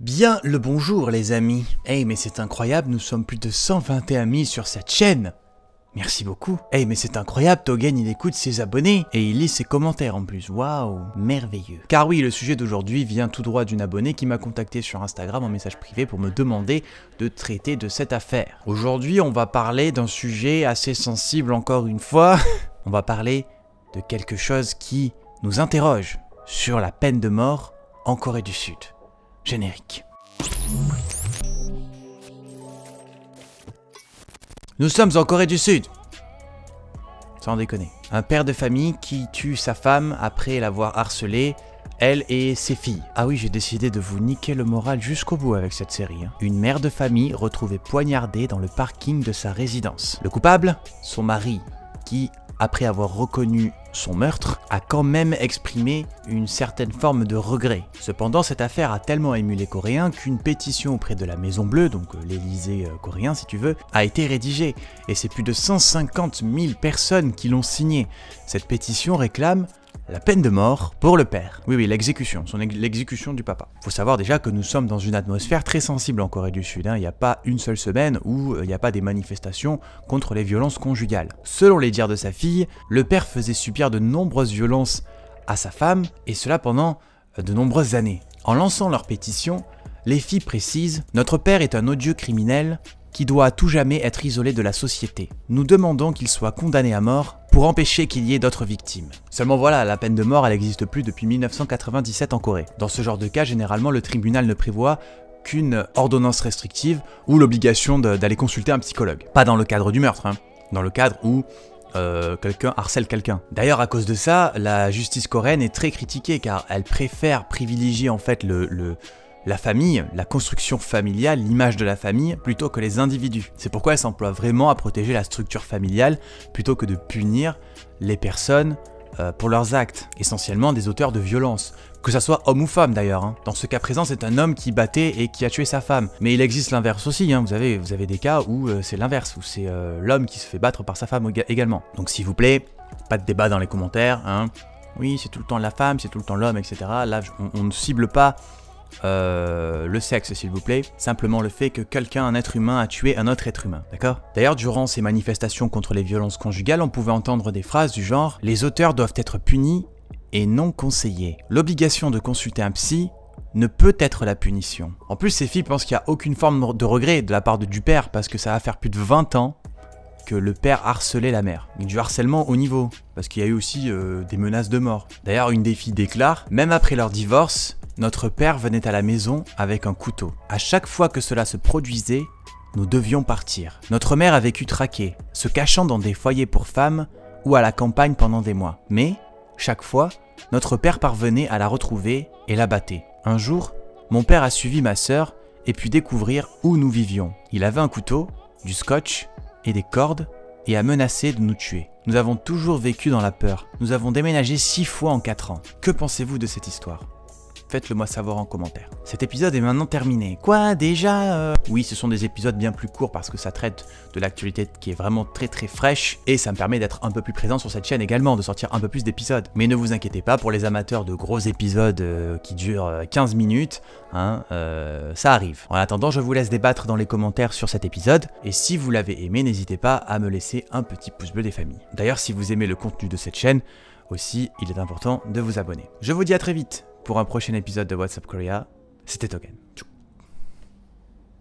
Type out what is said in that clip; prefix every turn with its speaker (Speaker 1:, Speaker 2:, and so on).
Speaker 1: Bien le bonjour les amis. Hey mais c'est incroyable, nous sommes plus de 121 000 sur cette chaîne. Merci beaucoup. Hey mais c'est incroyable, Togen il écoute ses abonnés et il lit ses commentaires en plus. Waouh, merveilleux. Car oui, le sujet d'aujourd'hui vient tout droit d'une abonnée qui m'a contacté sur Instagram en message privé pour me demander de traiter de cette affaire. Aujourd'hui, on va parler d'un sujet assez sensible encore une fois. on va parler de quelque chose qui nous interroge sur la peine de mort en Corée du Sud. Générique. Nous sommes en Corée du Sud. Sans déconner. Un père de famille qui tue sa femme après l'avoir harcelée, elle et ses filles. Ah oui, j'ai décidé de vous niquer le moral jusqu'au bout avec cette série. hein. Une mère de famille retrouvée poignardée dans le parking de sa résidence. Le coupable? Son mari, qui, après avoir reconnu son meurtre, a quand même exprimé une certaine forme de regret. Cependant, cette affaire a tellement ému les Coréens qu'une pétition auprès de la Maison Bleue, donc euh, l'Élysée euh, coréen si tu veux, a été rédigée. Et c'est plus de 150 000 personnes qui l'ont signée. Cette pétition réclame la peine de mort pour le père. Oui, oui, l'exécution, l'exécution du papa. Faut savoir déjà que nous sommes dans une atmosphère très sensible en Corée du Sud. hein. Il n'y a pas une seule semaine où euh, il n'y a pas des manifestations contre les violences conjugales. Selon les dires de sa fille, le père faisait subir de nombreuses violences à sa femme, et cela pendant euh, de nombreuses années. En lançant leur pétition, les filles précisent Notre père est un odieux criminel qui doit tout jamais être isolé de la société. Nous demandons qu'il soit condamné à mort pour empêcher qu'il y ait d'autres victimes. Seulement voilà, la peine de mort, elle n'existe plus depuis 1997 en Corée. Dans ce genre de cas, généralement, le tribunal ne prévoit qu'une ordonnance restrictive ou l'obligation d'aller consulter un psychologue. Pas dans le cadre du meurtre, hein. dans le cadre où euh, quelqu'un harcèle quelqu'un. D'ailleurs, à cause de ça, la justice coréenne est très critiquée car elle préfère privilégier en fait le- la famille, la construction familiale, l'image de la famille, plutôt que les individus. C'est pourquoi elle s'emploie vraiment à protéger la structure familiale plutôt que de punir les personnes euh, pour leurs actes, essentiellement des auteurs de violences. Que ça soit homme ou femme d'ailleurs. hein. Dans ce cas présent, c'est un homme qui battait et qui a tué sa femme. Mais il existe l'inverse aussi. hein. Vous, avez, des cas où euh, c'est l'inverse, où c'est euh, l'homme qui se fait battre par sa femme éga- également. Donc s'il vous plaît, pas de débat dans les commentaires. hein. Oui, c'est tout le temps la femme, c'est tout le temps l'homme, etc. Là, on ne cible pas euh, le sexe, s'il vous plaît. Simplement le fait que quelqu'un, un être humain, a tué un autre être humain. D'accord? D'ailleurs, durant ces manifestations contre les violences conjugales, on pouvait entendre des phrases du genre Les auteurs doivent être punis et non conseillés. L'obligation de consulter un psy ne peut être la punition. En plus, ces filles pensent qu'il n'y a aucune forme de regret de la part du père parce que ça va faire plus de 20 ans que le père harcelait la mère. Du harcèlement au niveau, parce qu'il y a eu aussi euh, des menaces de mort. D'ailleurs, une des filles déclare, même après leur divorce, notre père venait à la maison avec un couteau. À chaque fois que cela se produisait, nous devions partir. Notre mère a vécu traquée, se cachant dans des foyers pour femmes ou à la campagne pendant des mois. Mais, chaque fois, notre père parvenait à la retrouver et la battait. Un jour, mon père a suivi ma sœur et pu découvrir où nous vivions. Il avait un couteau, du scotch et des cordes et a menacé de nous tuer. Nous avons toujours vécu dans la peur. Nous avons déménagé six fois en quatre ans. Que pensez-vous de cette histoire? Faites-le moi savoir en commentaire. Cet épisode est maintenant terminé. Quoi déjà euh Oui, ce sont des épisodes bien plus courts parce que ça traite de l'actualité qui est vraiment très très fraîche et ça me permet d'être un peu plus présent sur cette chaîne également, de sortir un peu plus d'épisodes. Mais ne vous inquiétez pas, pour les amateurs de gros épisodes euh, qui durent euh, 15 minutes, hein, euh, ça arrive. En attendant, je vous laisse débattre dans les commentaires sur cet épisode et si vous l'avez aimé, n'hésitez pas à me laisser un petit pouce bleu des familles. D'ailleurs, si vous aimez le contenu de cette chaîne, aussi, il est important de vous abonner. Je vous dis à très vite pour un prochain épisode de WhatsApp Korea. C'était Token.